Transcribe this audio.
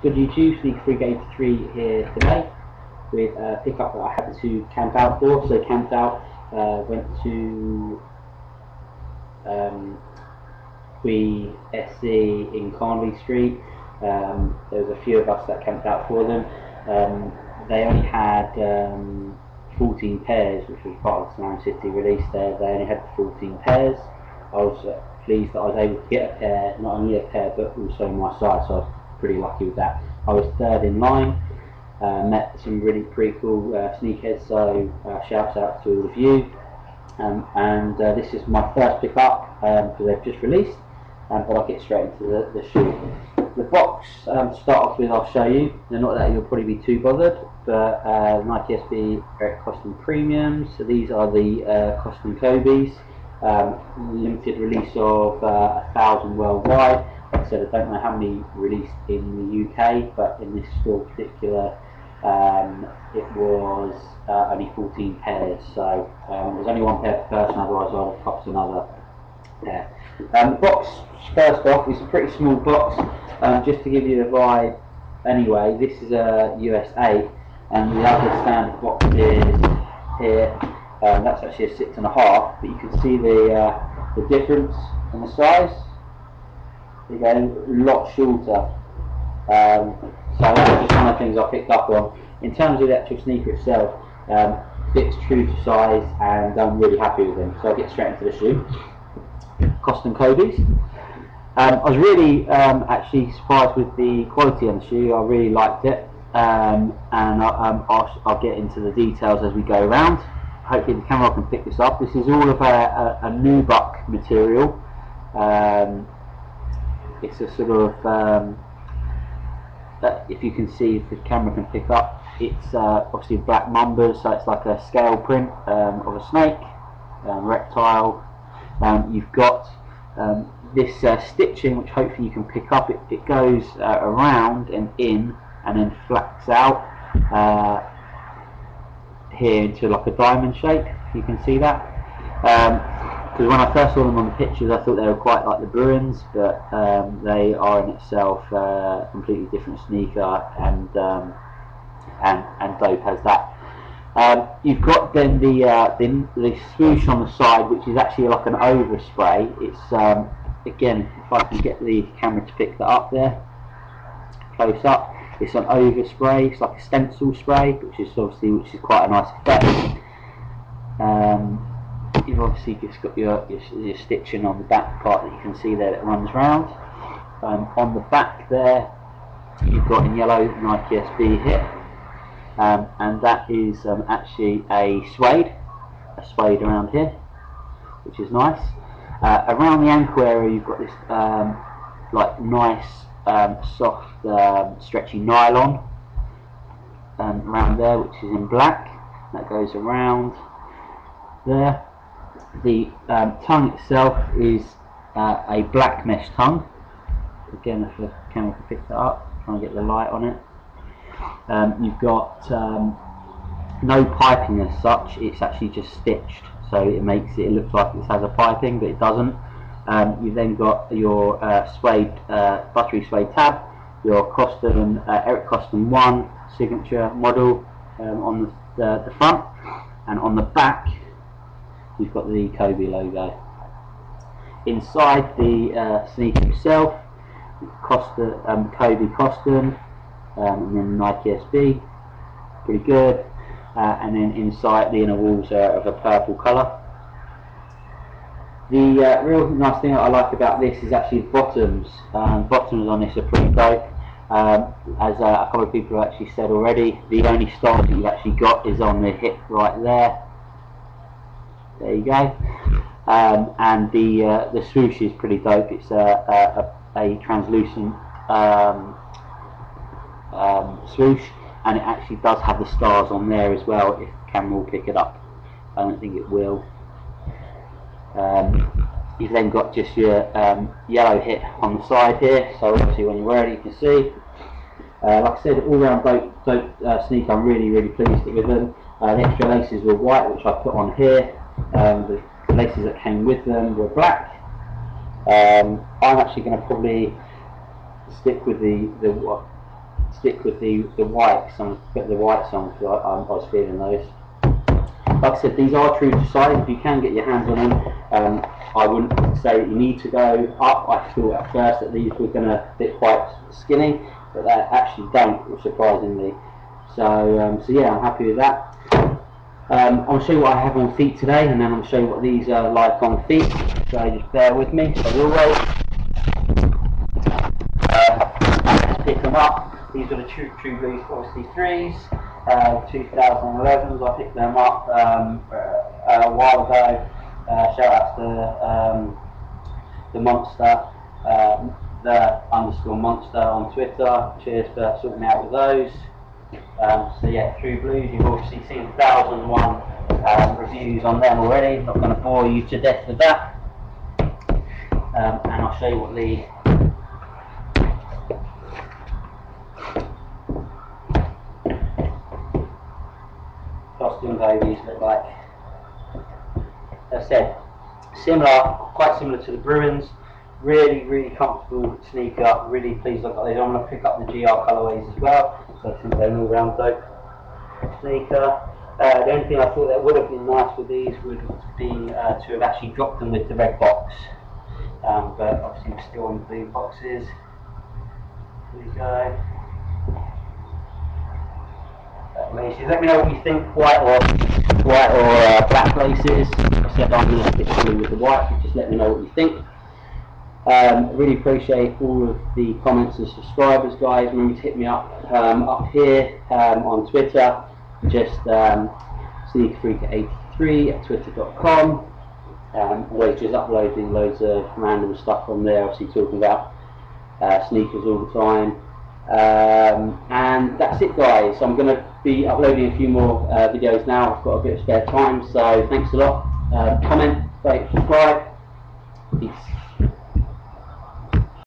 Good YouTube, Sneaker Freak 83 here today with a pickup that I had to camp out for. So camped out, uh, went to um, SC in Carnaby Street. Um, there was a few of us that camped out for them. Um, they only had um, 14 pairs, which was part of the Slam City release there. They only had 14 pairs. I was uh, pleased that I was able to get a pair, not only a pair, but also my size. So pretty lucky with that. I was third in line, uh, met some really pretty cool uh, so uh, shouts out to all of you. Um, and uh, this is my first pickup because um, they've just released, um, but I'll get straight into the, the shoe. The box um, to start off with, I'll show you. They're not that you'll probably be too bothered, but uh, Nike SB Eric Koston Premiums. So these are the uh, Koston Kobe's. Um, limited release of uh, a thousand worldwide. Like I said, I don't know how many released in the UK, but in this store particular, um, it was uh, only 14 pairs. So um, there's only one pair per person, otherwise I'd have copped another pair. Um, the box, first off, is a pretty small box. Um, just to give you a vibe, anyway, this is a US 8, and the other standard box is here. Um, that's actually a six and a half, but you can see the uh, the difference in the size again, a lot shorter. Um, so that's just one of the things I picked up on. In terms of the actual sneaker itself, um, fits true to size and I'm really happy with them. So I'll get straight into the shoe. Koston Kobe's. Um, I was really um, actually surprised with the quality of the shoe. I really liked it, um, and I, um, I'll, get into the details as we go around. Hopefully the camera can pick this up. This is all of a, a, a nubuck material. Um, it's a sort of um, uh, if you can see if the camera can pick up it's uh, obviously black mambas so it's like a scale print um, of a snake um, reptile. Um, you've got um, this uh, stitching which hopefully you can pick up. It, it goes uh, around and in and then flaps out uh, here into like a diamond shape. You can see that. Um, because when I first saw them on the pictures I thought they were quite like the Bruins but um, they are in itself uh, a completely different sneaker and um, and, and dope has that. Um, you've got then the, uh, the, the swoosh on the side which is actually like an overspray. It's um, again if I can get the camera to pick that up there close up it's an overspray, it's like a stencil spray which is obviously which is quite a nice effect. Um, you've obviously just got your, your, your, stitching on the back part that you can see there that runs round. Um, on the back there, you've got in yellow Nike SB here, um, and that is um, actually a suede, a suede around here, which is nice. Uh, around the ankle area, you've got this um, like nice, um, soft, um, stretchy nylon around there, which is in black. That goes around there the um, tongue itself is uh, a black mesh tongue. Again, if the camera can pick that up, try and get the light on it. Um, you've got um, no piping as such, it's actually just stitched, so it makes it, it look like it has a piping, but it doesn't. Um, you've then got your uh, suede, uh, buttery suede tab, your Koston, uh, Eric Koston 1 signature model um, on the, the front, and on the back you've got the Kobe logo. Inside the uh, sneaker itself, Costa, um, Kobe Koston, um, and then Nike SB, pretty good. Uh, and then inside the inner walls are of a purple colour. The uh, real nice thing I like about this is actually the bottoms. Um, bottoms on this are pretty dope. Um, as uh, a couple of people have actually said already, the only style that you've actually got is on the hip right there. There you go. Um, and the uh, the swoosh is pretty dope. It's a, a, a translucent um, um, swoosh, and it actually does have the stars on there as well. If the camera will pick it up, I don't think it will. Um, you've then got just your um, yellow hit on the side here. So obviously when you wear it, you can see. Uh, like I said, all round dope, dope uh, sneaker. I'm really really pleased with them. Uh, the extra laces were white, which I put on here. Um, the laces that came with them were black. Um, I'm actually going to probably stick with the, the stick with the the whites. I'm put the whites on because I, I was feeling those. Like I said, these are true to size. If you can get your hands on them, um, I wouldn't say you need to go up. I thought at first that these were going to fit quite skinny, but they actually don't, surprisingly. So, um, so yeah, I'm happy with that. Um, I'll show you what I have on feet today, and then I'll show you what these are like on feet. So just bear with me, as always. Uh, pick them up. These are the True, True Blues, obviously threes. Uh, 2011s, I picked them up um, a while ago. Uh, shout out to um, the Monster, um, the underscore Monster on Twitter. Cheers for sorting me out with those. Um, so yeah, True Blues, you've obviously seen 1001 um, reviews on them already. Not going to bore you to death with that. Um, and I'll show you what the Koston Kobe's look like. As I said, similar, quite similar to the Bruins. Really, really comfortable sneaker. Really pleased I got these. I'm going to pick up the GR colorways as well. So I think they're an all-round dope sneaker. Uh, the only thing I thought that would have been nice with these would be uh, to have actually dropped them with the red box. Um, but obviously we're still on the blue boxes. Here we go. Laces. Let me know what you think, white or white or uh, black laces. I said I'm going to stick with the white, but just let me know what you think. Um, really appreciate all of the comments and subscribers, guys. Remember to hit me up um, up here um, on Twitter, just um, sneakerfreak83 at twitter.com. Um, always just uploading loads of random stuff on there, obviously talking about uh, sneakers all the time. Um, and that's it guys, So I'm going to be uploading a few more uh, videos now, I've got a bit of spare time, so thanks a lot. Uh, comment, rate, subscribe, peace.